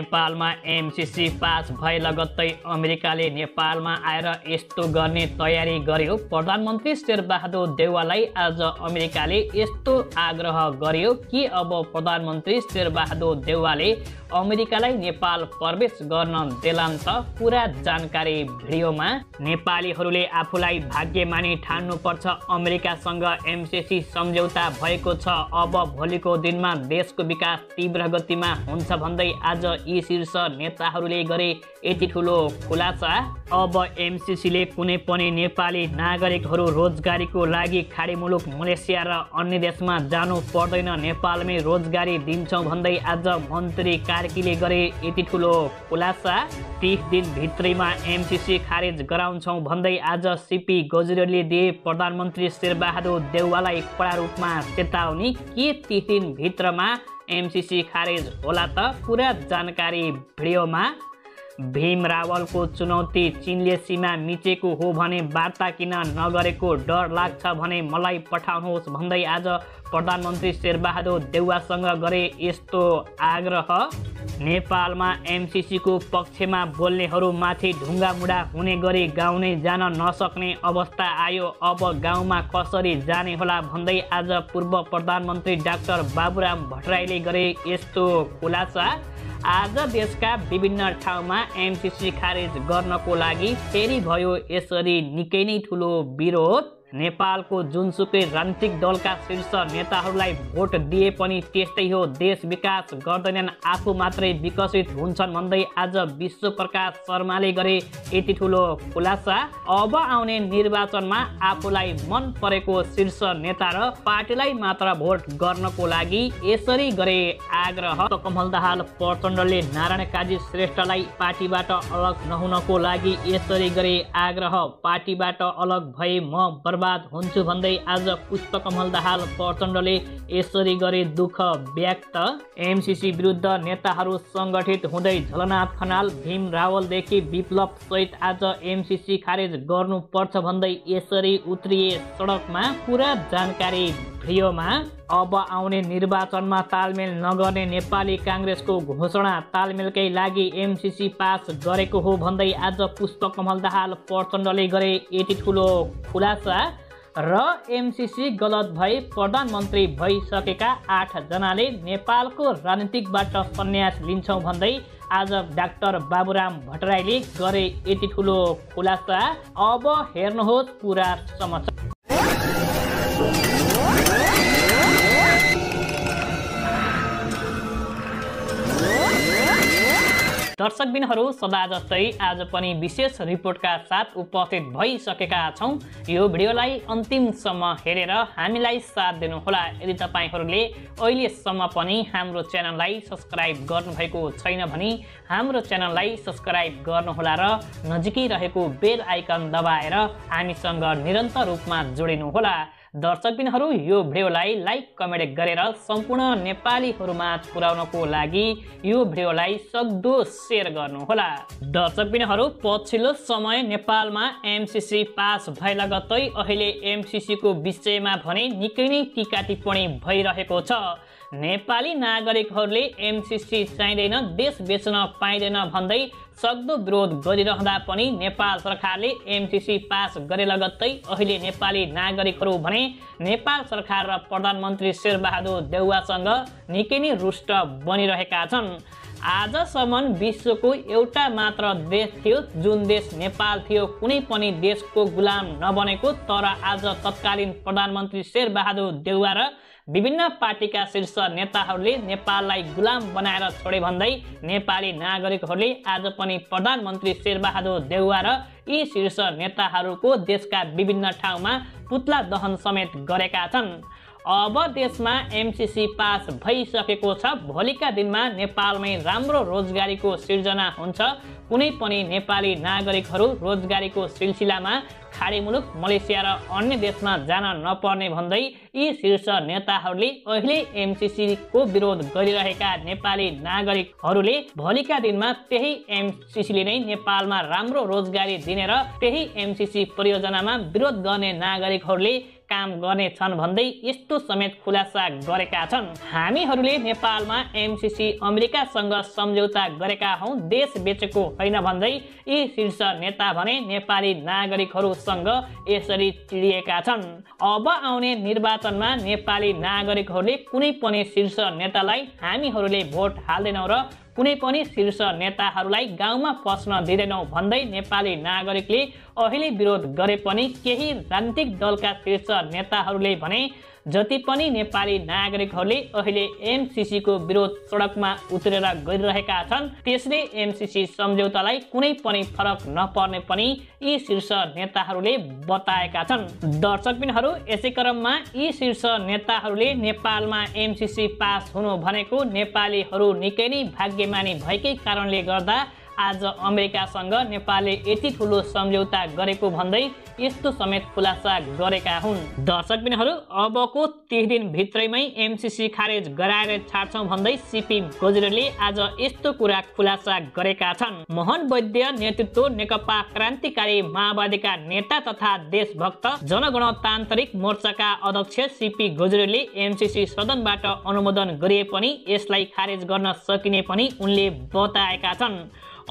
नेपालमा MCC pass भए लगत्तै अमेरिकाले नेपालमा आएर यस्तो गर्ने तयारी गर्यो। प्रधानमन्त्री शेरबहादुर देउवालाई आज अमेरिकाले यस्तो आग्रह गर्यो कि अब प्रधानमन्त्री शेरबहादुर देउवाले अमेरिकालाई नेपाल प्रवेश गर्न देलान् त पुरा जानकारी भिडियोमा नेपालीहरूले आफूलाई भाग्यमानी ठान्नुपर्छ। अमेरिकासँग एमसिसी सम्झौता भएको छ। अब भोलिको दिनमा देशको विकास तीव्र गतिमा हुन्छ भन्दै आज यी शीर्ष नेताहरूले गरे। यति ठुलो खुलासा अब एमसिसीले कुनै पनि नेपाली नागरिकहरू रोजगारीको लागि खाडी मुलुक मलेसिया र अन्य देशमा जानु पर्दैन। नेपालमै रोजगारी दिन्छौँ भन्दै आज मन्त्री कार्कीले गरे। यति ठुलो खुलासा तिस दिनभित्रैमा एमसिसी खारेज गराउँछौँ भन्दै आज सिपी गजुरेलले दिए। प्रधानमन्त्री शेरबहादुर देउवालाई कडा रूपमा चेतावनी। के तिस दिनभित्रमा एमसिसी खारेज होला त पुरा जानकारी भिडियोमा। भीम रावलको चुनौती चिनले सीमा मिचेको हो भने वार्ता किन नगरेको डर लाग्छ भने मलाई पठाउनुहोस् भन्दै आज प्रधानमन्त्री शेरबहादुर देउवासँग गरे यस्तो आग्रह। नेपालमा एमसिसीको पक्षमा बोल्नेहरूमाथि ढुङ्गामुढा हुने गरी गाउँ नै जान नसक्ने अवस्था आयो। अब गाउँमा कसरी जाने होला भन्दै आज पूर्व प्रधानमन्त्री डाक्टर बाबुराम भट्टराईले गरे यस्तो खुलासा। आज देशका विभिन्न ठाउँमा एमसिसी खारेज गर्नको लागि फेरि भयो यसरी निकै नै ठुलो विरोध। नेपालको जुनसुकै राजनीतिक दलका शीर्ष नेताहरूलाई भोट दिए पनि त्यस्तै हो। देश विकास गर्दैनन् आफू मात्रै विकसित हुन्छन् भन्दै आज विश्व प्रकाश शर्माले गरे। यति ठुलो खुलासा अब आउने निर्वाचनमा आफूलाई मन परेको शीर्ष नेता र पार्टीलाई मात्र भोट गर्नको लागि यसरी गरे आग्रह। कमल दाहाल प्रचण्डले नारायण काजी श्रेष्ठलाई पार्टीबाट अलग नहुनको लागि यसरी गरे आग्रह। पार्टीबाट अलग भए म बर्बाद हुन्छु भन्दै आज पुष्पकमल दाहाल प्रचण्डले यसरी गरे दुःख व्यक्त। एमसिसी विरुद्ध नेताहरू सङ्गठित हुँदै झलनाथ खनाल भीम रावलदेखि विप्लव सहित आज एमसिसी खारेज गर्नुपर्छ भन्दै यसरी उत्रिए सडकमा। पुरा जानकारी भिडियोमा। अब आउने निर्वाचनमा तालमेल नगर्ने नेपाली काङ्ग्रेसको घोषणा तालमेलकै लागि एमसिसी पास गरेको हो भन्दै आज पुष्पकमल दाहाल प्रचण्डले गरे। यति ठुलो खुलासा। र एमसिसी गलत भई प्रधानमन्त्री भइसकेका आठजनाले नेपालको राजनीतिकबाट सन्यास लिन्छौँ भन्दै आज डाक्टर बाबुराम भट्टराईले गरे यति ठुलो खुलासा। अब हेर्नुहोस् पुरा समाचार। दर्शकबिनहरू सदा जस्तै आज पनि विशेष रिपोर्टका साथ उपस्थित भइसकेका छौँ। यो भिडियोलाई अन्तिमसम्म हेरेर हामीलाई साथ दिनुहोला। यदि तपाईँहरूले अहिलेसम्म पनि हाम्रो च्यानललाई सब्सक्राइब गर्नुभएको छैन भने हाम्रो च्यानललाई सब्सक्राइब गर्नुहोला र नजिकै रहेको बेल आइकन दबाएर हामीसँग निरन्तर रूपमा जोडिनुहोला। दर्शकबिनहरू यो भिडियोलाई लाइक कमेन्ट गरेर सम्पूर्ण नेपालीहरूमा पुर्याउनको लागि यो भिडियोलाई सक्दो सेयर गर्नुहोला। दर्शकबिनहरू पछिल्लो समय नेपालमा एमसिसी पास भए लगत्तै अहिले एमसिसीको विषयमा भने निकै नै टिका टिप्पणी भइरहेको छ। नेपाली नागरिकहरूले एमसिसी चाहिँदैन देश बेच्न पाइँदैन भन्दै सक्दो विरोध गरिरहँदा पनि नेपाल सरकारले एमसिसी पास गरे लगत्तै अहिले नेपाली नागरिकहरू भने नेपाल सरकार र प्रधानमन्त्री शेरबहादुर देउवासँग निकै नै रुष्ट बनिरहेका छन्। आजसम्म विश्वको एउटा मात्र देश थियो जुन देश नेपाल थियो। कुनै पनि देशको गुलाम नबनेको तर आज तत्कालीन प्रधानमन्त्री शेरबहादुर देउवा र विभिन्न पार्टीका शीर्ष नेताहरूले नेपाललाई गुलाम बनाएर छोडे भन्दै नेपाली नागरिकहरूले आज पनि प्रधानमन्त्री शेरबहादुर देउवा र यी शीर्ष नेताहरूको देशका विभिन्न ठाउँमा पुतला दहन समेत गरेका छन्। अब देशमा एमसिसी पास भइसकेको छ। भोलिका दिनमा नेपालमै राम्रो रोजगारीको सिर्जना हुन्छ। कुनै पनि नेपाली नागरिकहरू रोजगारीको सिलसिलामा खाडी मुलुक मलेसिया र अन्य देशमा जान नपर्ने भन्दै यी शीर्ष नेताहरूले अहिले एमसिसीको विरोध गरिरहेका नेपाली नागरिकहरूले भोलिका दिनमा त्यही एमसिसीले नै नेपालमा राम्रो रोजगारी दिने र त्यही एमसिसी परियोजनामा विरोध गर्ने नागरिकहरूले काम गर्नेछन् भन्दै यस्तो समेत खुलासा गरेका छन्। हामीहरूले नेपालमा एमसिसी अमेरिकासँग सम्झौता गरेका हौँ देश बेचेको होइन भन्दै यी शीर्ष नेता भने नेपाली नागरिकहरूसँग यसरी चिडिएका छन्। अब आउने निर्वाचनमा नेपाली नागरिकहरूले कुनै पनि शीर्ष नेतालाई हामीहरूले भोट हाल्दैनौँ र कुनै पनि शीर्ष नेताहरूलाई गाउँमा पस्न दिँदैनौँ भन्दै नेपाली नागरिकले अहिले विरोध गरे पनि केही राजनीतिक दलका शीर्ष नेताहरूले भने जति पनि नेपाली नागरिकहरूले अहिले एमसिसीको विरोध सडकमा उत्रेर गरिरहेका छन् त्यसले एमसिसी सम्झौतालाई कुनै पनि फरक नपर्ने पनि यी शीर्ष नेताहरूले बताएका छन्। दर्शकबिनहरू यसै क्रममा यी शीर्ष नेताहरूले नेपालमा एमसिसी पास हुनु भनेको नेपालीहरू निकै नै भाग्यमानी भएकै कारणले गर्दा आज अमेरिकासँग नेपालले यति ठुलो सम्झौता गरेको भन्दै यस्तो समेत खुलासा गरेका हुन्। दर्शकबिनहरू अबको तिस दिनभित्रैमै एमसिसी खारेज गराएर छाड्छौँ भन्दै सिपी गोजरेले आज यस्तो कुरा खुलासा गरेका छन्। मोहन वैद्य नेतृत्व नेकपा क्रान्तिकारी माओवादीका नेता तथा देशभक्त जनगणतान्त्रिक मोर्चाका अध्यक्ष सिपी गोजरेले एमसिसी सदनबाट अनुमोदन गरिए पनि यसलाई खारेज गर्न सकिने पनि उनले बताएका छन्।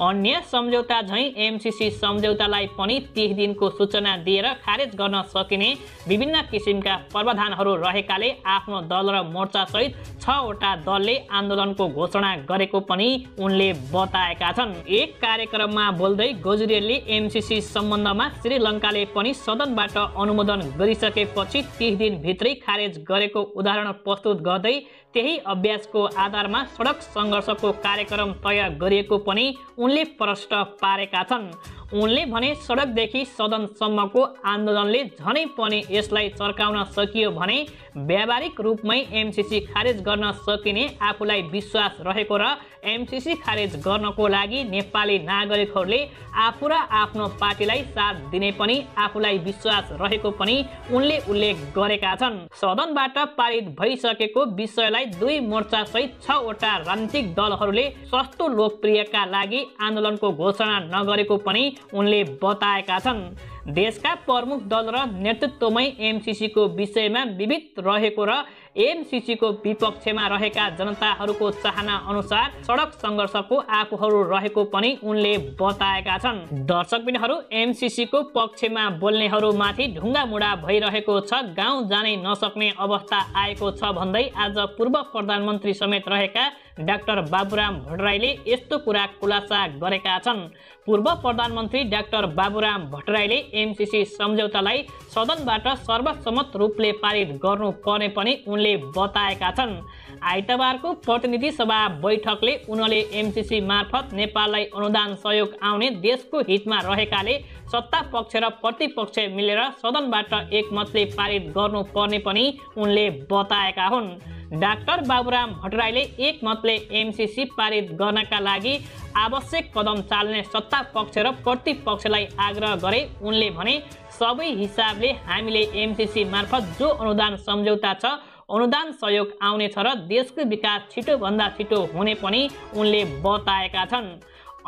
अन्य सम्झौता झैँ एमसिसी सम्झौतालाई पनि तिस दिनको सूचना दिएर खारेज गर्न सकिने विभिन्न किसिमका प्रावधानहरू रहेकाले आफ्नो दल र मोर्चासहित छवटा दलले आन्दोलनको घोषणा गरेको पनि उनले बताएका छन्। एक कार्यक्रममा बोल्दै गोजरियलले एमसिसी सम्बन्धमा श्रीलङ्काले पनि सदनबाट अनुमोदन गरिसकेपछि तिस दिनभित्रै खारेज गरेको उदाहरण प्रस्तुत गर्दै त्यही अभ्यासको आधारमा सडक सङ्घर्षको कार्यक्रम तय गरिएको पनि उनले प्रष्ट पारेका छन्। उनले भने सडकदेखि सदनसम्मको आन्दोलनले झनै पनि यसलाई चर्काउन सकियो भने व्यावहारिक रूपमै एमसिसी खारेज गर्न सकिने आफूलाई विश्वास रहेको र एमसिसी खारेज गर्नको लागि नेपाली नागरिकहरूले आफू र आफ्नो पार्टीलाई साथ दिने पनि आफूलाई विश्वास रहेको पनि उनले उल्लेख गरेका छन्। सदनबाट पारित भइसकेको विषयलाई दुई मोर्चासहित छवटा राजनीतिक दलहरूले सस्तो लोकप्रियका लागि आन्दोलनको घोषणा नगरेको पनि उनले बताएका छन्। देशका प्रमुख दल र नेतृत्वमै एमसिसीको विषयमा विविध रहेको र एमसिसीको विपक्षमा रहेका जनताहरूको चाहना अनुसार सडक सङ्घर्षको आफूहरू रहेको पनि उनले बताएका छन्। दर्शकबिनहरू एमसिसीको पक्षमा बोल्नेहरूमाथि ढुङ्गा मुढा भइरहेको छ गाउँ जानै नसक्ने अवस्था आएको छ भन्दै आज पूर्व प्रधानमन्त्री समेत रहेका डाक्टर बाबुराम भट्टराईले यस्तो कुरा खुलासा गरेका छन्। पूर्व प्रधानमन्त्री डाक्टर बाबुराम भट्टराईले एमसिसी सम्झौतालाई सदनबाट सर्वसम्मत रूपले पारित गर्नुपर्ने पनि उनले बताएका छन्। आइतबारको प्रतिनिधि सभा बैठकले उनले एमसिसी मार्फत नेपाललाई अनुदान सहयोग आउने देशको हितमा रहेकाले सत्ता पक्ष र प्रतिपक्ष मिलेर सदनबाट एकमतले पारित गर्नुपर्ने पनि उनले बताएका हुन्। डाक्टर बाबुराम भट्टराईले एक मतले एमसिसी पारित गर्नका लागि आवश्यक कदम चाल्ने सत्ता पक्ष र प्रतिपक्षलाई आग्रह गरे। उनले भने सबै हिसाबले हामीले एमसिसी मार्फत जो अनुदान सम्झौता छ अनुदान सहयोग आउनेछ र देशको विकास छिटोभन्दा छिटो हुने पनि उनले बताएका छन्।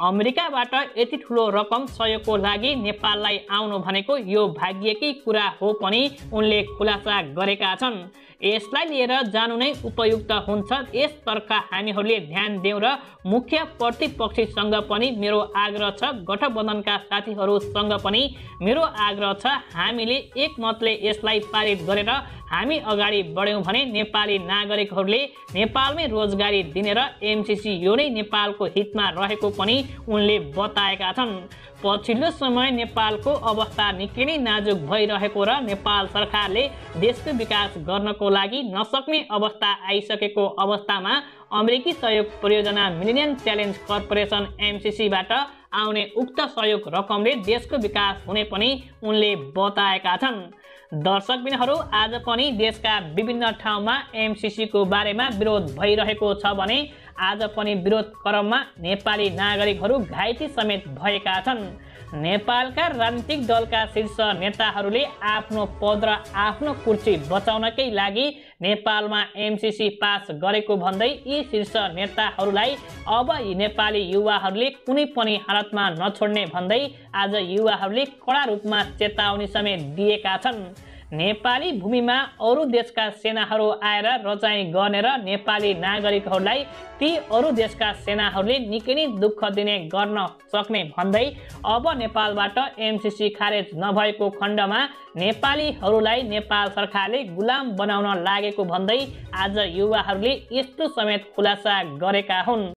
अमेरिकाबाट यति ठुलो रकम सहयोगको लागि नेपाललाई आउनु भनेको यो भाग्यकै कुरा हो पनि उनले खुलासा गरेका छन्। यसलाई लिएर जानु नै उपयुक्त हुन्छ। यसतर्फ हामीहरूले ध्यान दिउँ र मुख्य प्रतिपक्षीसँग पनि मेरो आग्रह छ। गठबन्धनका साथीहरूसँग पनि मेरो आग्रह छ। हामीले एकमतले यसलाई पारित गरेर हामी अगाडि बढ्यौँ भने नेपाली नागरिकहरूले नेपालमै रोजगारी दिने र एमसिसी यो नै नेपालको हितमा रहेको पनि उनले बताएका छन्। पछिल्लो समय नेपालको अवस्था निकै नै नाजुक भइरहेको र नेपाल सरकारले देशको विकास गर्नको लागि नसक्ने अवस्था आइसकेको अवस्थामा अमेरिकी सहयोग परियोजना मिलिनियम च्यालेन्ज कर्पोरेसन एमसिसीबाट आउने उक्त सहयोग रकमले देशको विकास हुने पनि उनले बताएका छन्। दर्शकबिनहरू आज पनि देशका विभिन्न ठाउँमा एमसिसीको बारेमा विरोध भइरहेको छ भने आज पनि विरोध क्रममा नेपाली नागरिकहरू घाइते समेत भएका छन्। नेपालका राजनीतिक दलका शीर्ष नेताहरूले आफ्नो पद र आफ्नो कुर्सी बचाउनकै लागि नेपालमा एमसिसी पास गरेको भन्दै यी शीर्ष नेताहरूलाई अब नेपाली युवाहरूले कुनै पनि हालतमा नछोड्ने भन्दै आज युवाहरूले कडा रूपमा चेतावनी समेत दिएका छन्। नेपाली भूमिमा अरू देशका सेनाहरू आएर रचाइ गर्ने र नेपाली नागरिकहरूलाई ती अरू देशका सेनाहरूले निकै नै दुःख दिने गर्न सक्ने भन्दै अब नेपालबाट एमसिसी खारेज नभएको खण्डमा नेपालीहरूलाई नेपाल सरकारले गुलाम बनाउन लागेको भन्दै आज युवाहरूले यस्तो समेत खुलासा गरेका हुन्।